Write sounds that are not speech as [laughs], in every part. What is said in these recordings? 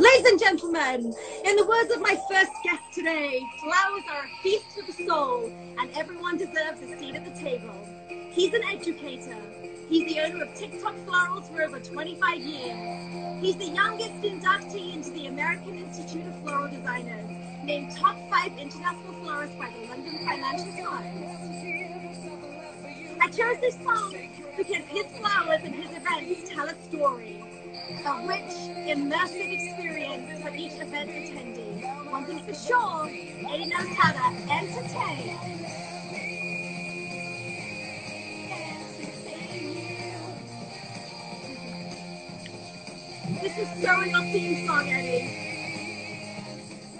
Ladies and gentlemen, in the words of my first guest today, flowers are a feast for the soul, and everyone deserves a seat at the table. He's an educator. He's the owner of Tic-Tock Florals for over 25 years. He's the youngest inductee into the American Institute of Floral Designers, named top five international florist by the London Financial Times. I chose this song because his flowers and his events tell a story, a rich, immersive experience for each event attendee. One thing for sure, Eddie knows how to entertain. This is so your theme song, Eddie.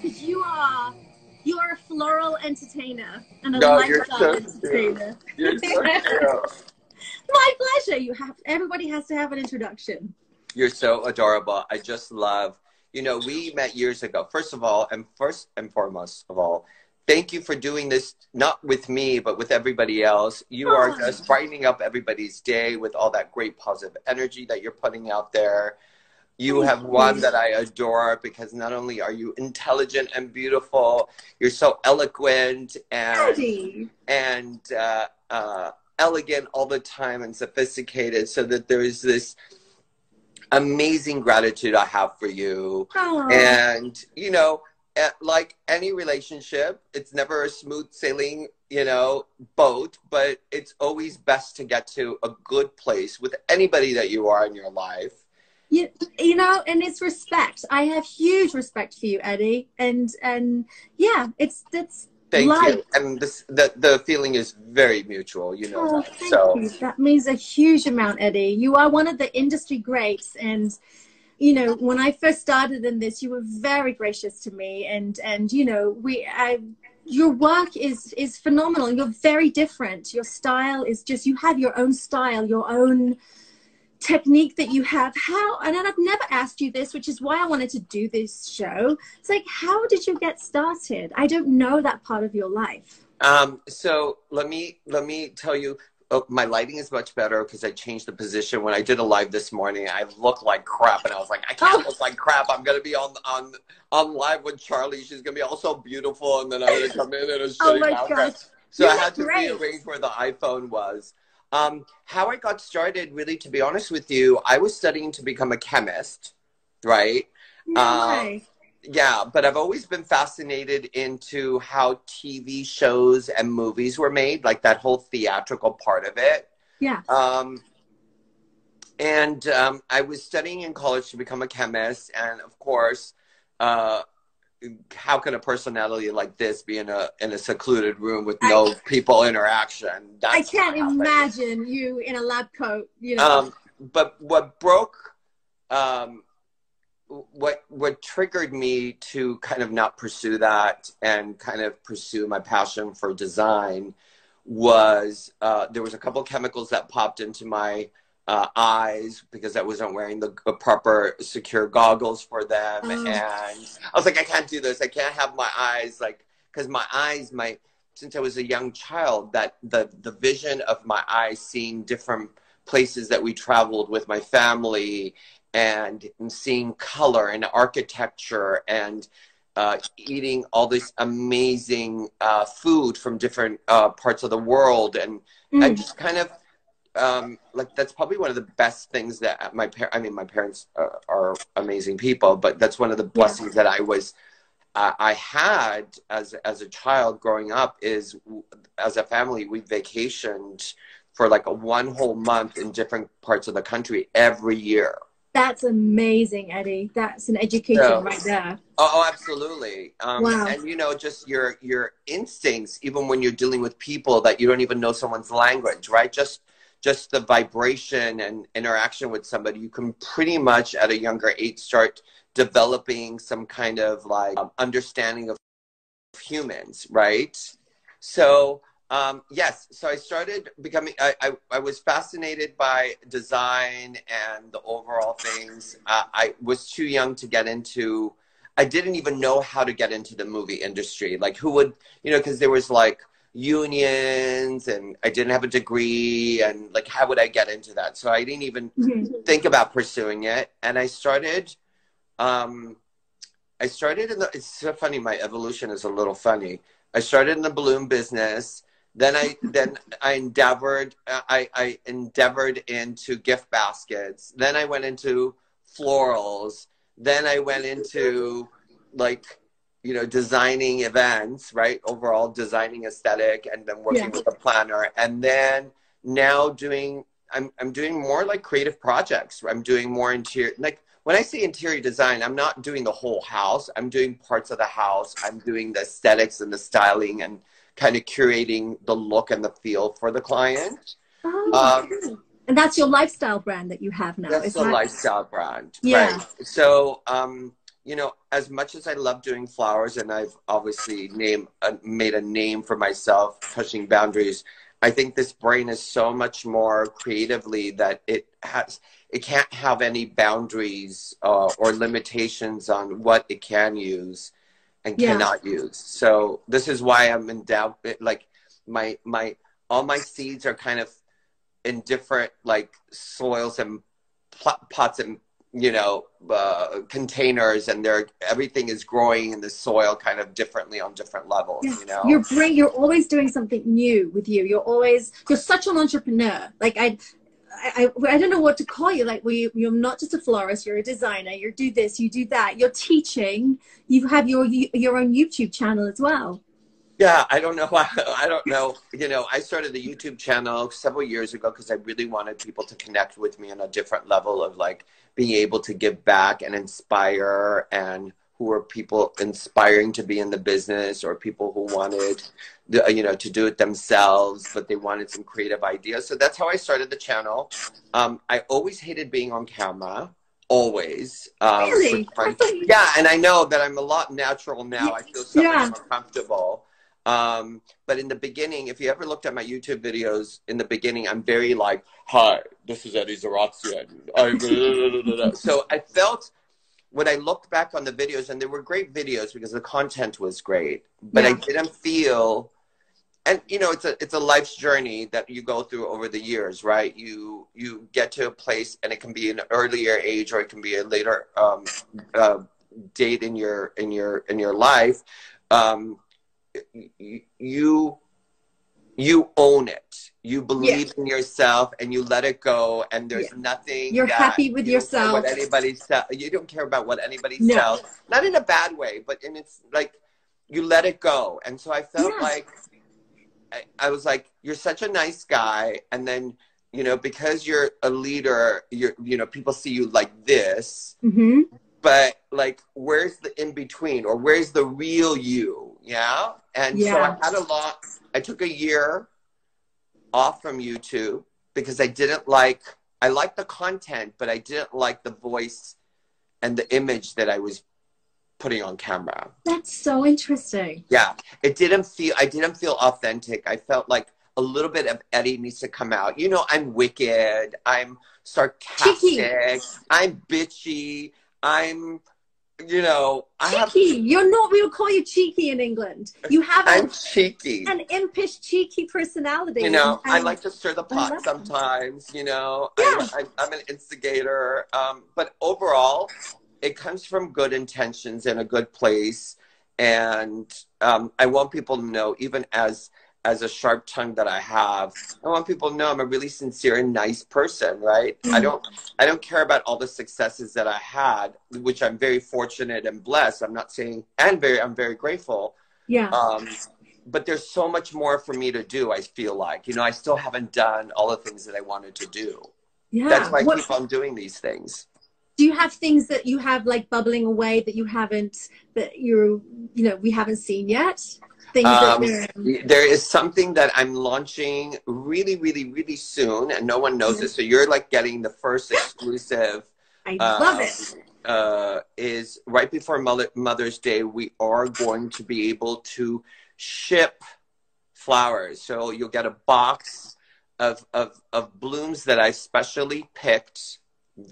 Because you are you are a floral entertainer and a No, lifestyle so entertainer. So. [laughs] My pleasure. You have everybody has to have an introduction. You're so adorable. I just love, you know, we met years ago. First of all, and first and foremost of all, thank you for doing this, not with me, but with everybody else. You are Oh. just brightening up everybody's day with all that great positive energy that you're putting out there. You have one that I adore because not only are you intelligent and beautiful, you're so eloquent and Eddie. and uh, uh, elegant all the time and sophisticated so that there is this amazing gratitude I have for you. Oh. And, you know, eh, like any relationship, it's never a smooth sailing, you know, boat, but it's always best to get to a good place with anybody that you are in your life. you, you know, and it's respect. I have huge respect for you, Eddie. And and yeah, it's it's Thank life. you. And this, the, the feeling is very mutual, you know Oh, thank So, you. That means a huge amount, Eddie. You are one of the industry greats, and you know when I first started in this, you were very gracious to me, and and you know we. I, your work is is phenomenal. You're very different. Your style is just you have your own style, your own technique that you have. How and I've never asked you this, which is why I wanted to do this show. It's like how did you get started? I don't know that part of your life. Um, so let me let me tell you. Oh, my lighting is much better because I changed the position. When I did a live this morning, I looked like crap, and I was like, I can't Oh. look like crap. I'm gonna be on on on live with Charley. She's gonna be all so beautiful, and then I'm gonna come in and a [laughs] shitty Oh my gosh. So You I had to great. rearrange where the iPhone was. Um, how I got started, really, to be honest with you, I was studying to become a chemist, right? No Uh. Yeah, but I've always been fascinated into how TV shows and movies were made, like that whole theatrical part of it. Yeah. Um, and um, I was studying in college to become a chemist, and of course, uh, how can a personality like this be in a in a secluded room with no people interaction? That's I can't imagine you in a lab coat, you know. Um, but what broke, um, what what triggered me to kind of not pursue that and kind of pursue my passion for design was uh, there was a couple chemicals that popped into my uh, eyes because I wasn't wearing the proper secure goggles for them, Oh. and I was like, I can't do this. I can't have my eyes like because my eyes, my since I was a young child, that the the vision of my eyes seeing different places that we traveled with my family and, and seeing color and architecture and uh, eating all this amazing uh, food from different uh, parts of the world and I Mm. just kind of um, like that's probably one of the best things that my par- I mean my parents are, are amazing people, but that's one of the blessings that I was uh, I had as as a child growing up is as a family we vacationed for like a one whole month in different parts of the country every year. That's amazing, Eddie. That's an education Yeah. right there. Oh, oh, absolutely. Um, Wow. And you know, just your your instincts, even when you're dealing with people that you don't even know someone's language, right? Just just the vibration and interaction with somebody, you can pretty much at a younger age start developing some kind of like um, understanding of humans, right? So um, yes, so I started becoming. I, I, I was fascinated by design and the overall things. Uh, I was too young to get into. I didn't even know how to get into the movie industry. Like, who would you know? Because there was like unions, and I didn't have a degree, and like, how would I get into that? So I didn't even Mhm. think about pursuing it. And I started um, I started in the. It's so funny. My evolution is a little funny. I started in the balloon business. Then I [laughs] then I endeavored I, I endeavored into gift baskets. Then I went into florals. Then I went into like you know designing events, right? Overall designing aesthetic, and then working with a planner. And then now doing I'm I'm doing more like creative projects. I'm doing more interior like when I say interior design, I'm not doing the whole house. I'm doing parts of the house. I'm doing the aesthetics and the styling and kind of curating the look and the feel for the client. Oh, um, and that's your lifestyle brand that you have now. That's the that... lifestyle brand. Yeah. Right? So, um, you know, as much as I love doing flowers, and I've obviously name uh, made a name for myself, pushing boundaries. I think this brain is so much more creatively that it has it can't have any boundaries uh, or limitations on what it can use and yeah. cannot use. So this is why I'm in doubt. Like my my all my seeds are kind of in different like soils and pots and you know uh, containers and they're everything is growing in the soil kind of differently on different levels yeah. you know? You're bring you're always doing something new with you. You're always you're such an entrepreneur. Like i I, I, I don't know what to call you. Like, we, you're not just a florist, you're a designer, you do this, you do that, you're teaching, you have your, your own YouTube channel as well. Yeah, I don't know. [laughs] I don't know. You know, I started the YouTube channel several years ago because I really wanted people to connect with me on a different level of like being able to give back and inspire and who were people inspiring to be in the business or people who wanted the, you know to do it themselves but they wanted some creative ideas so that's how i started the channel um, i always hated being on camera always um, really? yeah and i know that i'm a lot natural now i feel so yeah. much more comfortable um, but in the beginning, if you ever looked at my YouTube videos, in the beginning, I'm very like, "Hi, this is Eddie Zaratsian." [laughs] [laughs] so I felt when I looked back on the videos, and they were great videos because the content was great, but yeah. I didn't feel. And you know, it's a it's a life's journey that you go through over the years, right? You you get to a place, and it can be an earlier age, or it can be a later um, uh, date in your in your in your life. Um, you you own it you believe yeah. in yourself and you let it go and there's yeah. nothing you're happy with you yourself what anybody says you don't care about what anybody no. says not in a bad way but in it's like you let it go and so i felt yeah. like I, I, was like you're such a nice guy and then you know because you're a leader you're you know people see you like this mm-hmm. but like where's the in between or where's the real you yeah and yeah. so I had a lot, I took a year off from YouTube because I didn't like, I liked the content, but I didn't like the voice and the image that I was putting on camera. That's so interesting. Yeah. It didn't feel, I didn't feel authentic. I felt like a little bit of Eddie needs to come out. You know, I'm wicked. I'm sarcastic. Cheeky. I'm bitchy. I'm you know, cheeky. You're not. We would call you cheeky in England. You have. I'm cheeky. An impish, cheeky personality. You know, I like to stir the pot sometimes. You know, yeah. I, am an instigator. Um, but overall, it comes from good intentions and a good place. And um, I want people to know, even as as a sharp tongue that I have. I want people to know I'm a really sincere and nice person, right? I don't I don't care about all the successes that I had, which I'm very fortunate and blessed. I'm not saying and very I'm very grateful. Yeah. Um, but there's so much more for me to do, I feel like. You know, I still haven't done all the things that I wanted to do. Yeah. That's why what, I keep on doing these things. Do you have things that you have like bubbling away that you haven't that you're you know we haven't seen yet? things um, there is something that I'm launching really, really, really soon, and no one knows mm-hmm. it. So you're like getting the first exclusive. I love um, it. Uh, is right before Mother's Day, we are going to be able to ship flowers. So you'll get a box of, of, of blooms that I specially picked.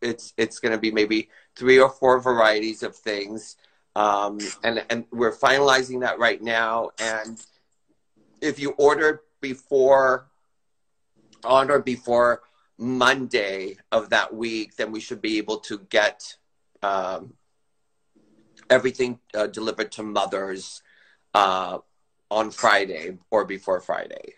It's, it's going to be maybe three or four varieties of things um, and and we're finalizing that right now. And if you order before on or before Monday of that week, then we should be able to get um, everything uh, delivered to mothers uh, on Friday or before Friday.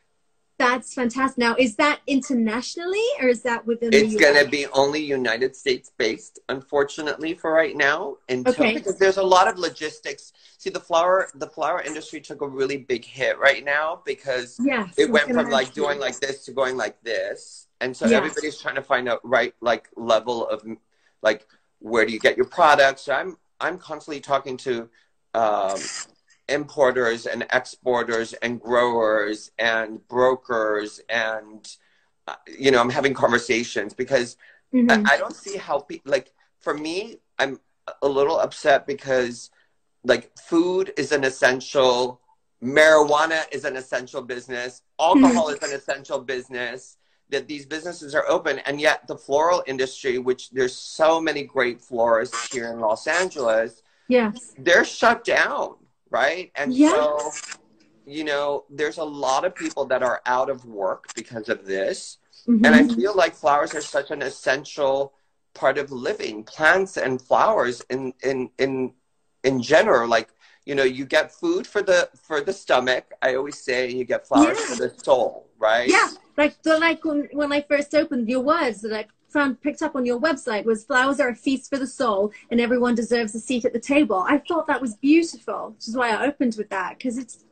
That's fantastic. Now, is that internationally or is that within the it's going to be only United States based, unfortunately, for right now. Until, Okay. Because there's a lot of logistics. See, the flower the flower industry took a really big hit right now because Yes. it went from like doing like this to going like this, and so Yes. everybody's trying to find out right like level of like where do you get your products. So I'm I'm constantly talking to. Um, importers and exporters and growers and brokers and uh, you know i'm having conversations because Mhm. I, I don't see how pe- like for me i'm a little upset because like food is an essential marijuana is an essential business alcohol is an essential business that these businesses are open and yet the floral industry which there's so many great florists here in los angeles Yes. they're shut down, right? And Yeah. so, you know, there's a lot of people that are out of work because of this. Mhm. And I feel like flowers are such an essential part of living. Plants and flowers in in in in general, like you know, you get food for the for the stomach. I always say you get flowers Yeah. for the soul, right? Yeah, like the like when, when I first opened your words I found picked up on your website was flowers are a feast for the soul and everyone deserves a seat at the table. I thought that was beautiful, which is why I opened with that because it's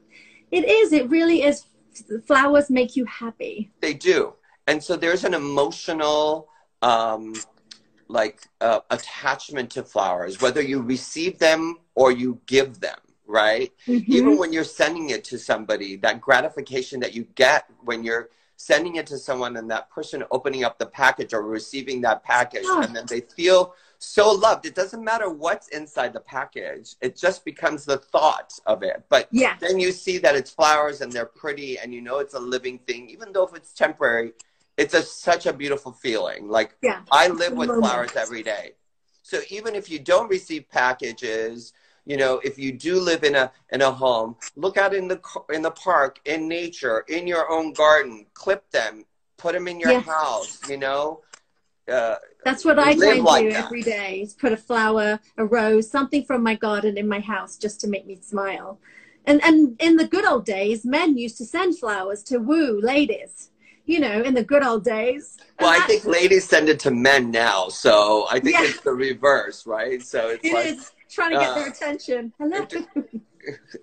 it is it really is flowers make you happy. They do. And so there's an emotional um, like uh, attachment to flowers, whether you receive them or you give them, right? Mhm. Even when you're sending it to somebody, that gratification that you get when you're sending it to someone and that person opening up the package or receiving that package Oh. and then they feel so loved. It doesn't matter what's inside the package. It just becomes the thought of it. But Yeah. then you see that it's flowers and they're pretty and you know it's a living thing even though if it's temporary it's a, such a beautiful feeling like Yeah. i live with flowers every day so even if you don't receive packages you know if you do live in a in a home look out in the in the park in nature in your own garden clip them put them in your Yes. house you know uh, That's what I try and like do that. every day is put a flower, a rose, something from my garden in my house just to make me smile. And and in the good old days, men used to send flowers to woo ladies. You know, in the good old days. Well i think ladies send it to men now so i think Yeah. it's the reverse right so it's it like is trying to get their uh, attention. Hello.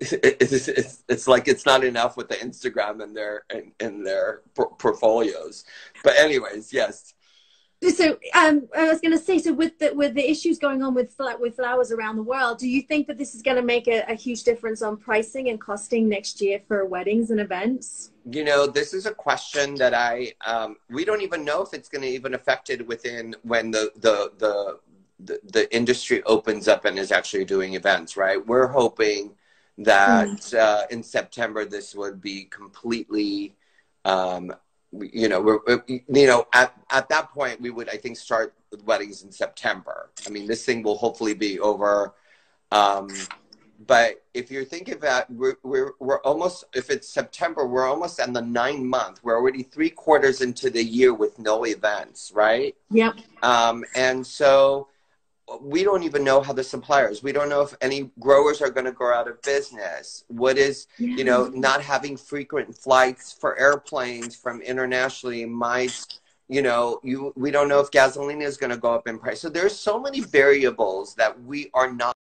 it's, it's, it's like it's not enough with the Instagram and their in, in their portfolios. But anyways, yes, So um, I was going to say, so with the with the issues going on with with flowers around the world, do you think that this is going to make a, a huge difference on pricing and costing next year for weddings and events? you know this is a question that I um, we don't even know if it's going to even affect it within when the the the the, the industry opens up and is actually doing events. Right, we're hoping that uh, in September this would be completely. Um, you know, we're, you know, at, at that point, we would, I think, start with weddings in September. I mean, this thing will hopefully be over. Um, but if you're thinking about, we're, we're, we're almost, if it's September, we're almost in the nine month. We're already three quarters into the year with no events, right? Yep. Um, and so we don't even know how the suppliers, we don't know if any growers are going to go out of business. What is, you know, not having frequent flights for airplanes from internationally might, you know, you we don't know if gasoline is going to go up in price. So there's so many variables that we are not